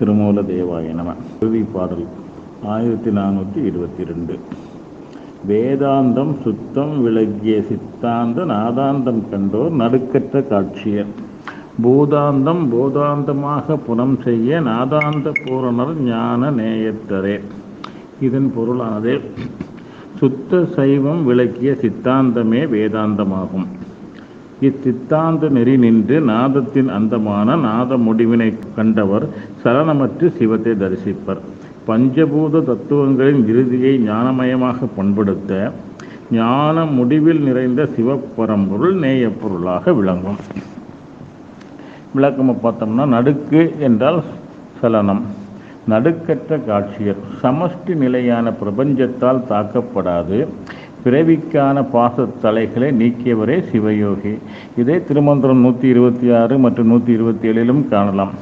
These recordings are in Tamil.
திருமூல தேவாய நம. இறுதி பாடல் ஆயிரத்தி நானூற்றி இருபத்தி ரெண்டு வேதாந்தம் சுத்தம் விளக்கிய சித்தாந்த நாதாந்தம் கண்டோர் நடுக்கற்ற காட்சியர். பூதாந்தம் போதாந்தமாக புனம் செய்ய நாதாந்த பூரணர் ஞான நேயத்தரே. இதன் பொருளானது சுத்த சைவம் விளக்கிய சித்தாந்தமே வேதாந்தமாகும். இத்தித்தாந்த நெறி நின்று நாதத்தின் அந்தமான நாத முடிவினை கண்டவர் சலனமற்று சிவத்தை தரிசிப்பர். பஞ்சபூத தத்துவங்களின் இறுதியை ஞானமயமாக பண்படுத்த ஞான முடிவில் நிறைந்த சிவப்பரம்பொருள் நேயப்பொருளாக விளங்கும். விளக்கமாக பார்த்தோம்னா நடுக்கு என்றால் சலனம். நடுக்கற்ற காட்சியர். சமஷ்டி நிலையான பிரபஞ்சத்தால் தாக்கப்படாது. பிறவிக்கான பாசத்தலைகளை நீக்கியவரே சிவயோகி. இதை திருமந்திரம் நூற்றி இருபத்தி ஆறு மற்றும் நூற்றி இருபத்தி ஏழிலும் காணலாம்.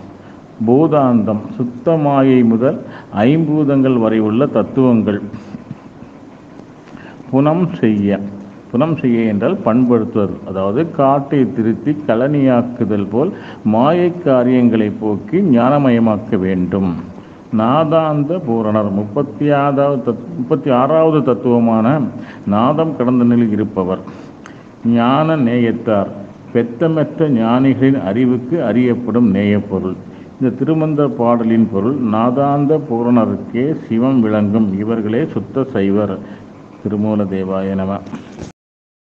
பூதாந்தம் சுத்தமாயை முதல் ஐம்பூதங்கள் வரை உள்ள தத்துவங்கள். புனம் செய்ய புனம் செய்ய என்றால் பண்படுத்துவது. அதாவது காட்டை திருத்தி கலனியாக்குதல் போல் மாயை காரியங்களை போக்கி ஞானமயமாக்க வேண்டும். நாதாந்த பூரணர். முப்பத்தி ஆறாவது தத் முப்பத்தி ஆறாவது தத்துவமான நாதம் கடந்த நிலையில் இருப்பவர். ஞான நேயத்தார். பெத்தமெத்த ஞானிகளின் அறிவுக்கு அறியப்படும் நேயப்பொருள். இந்த திருமந்த பாடலின் பொருள் நாதாந்த பூரணருக்கே சிவம் விளங்கும். இவர்களே சுத்த சைவர். திருமூல தேவாய நம.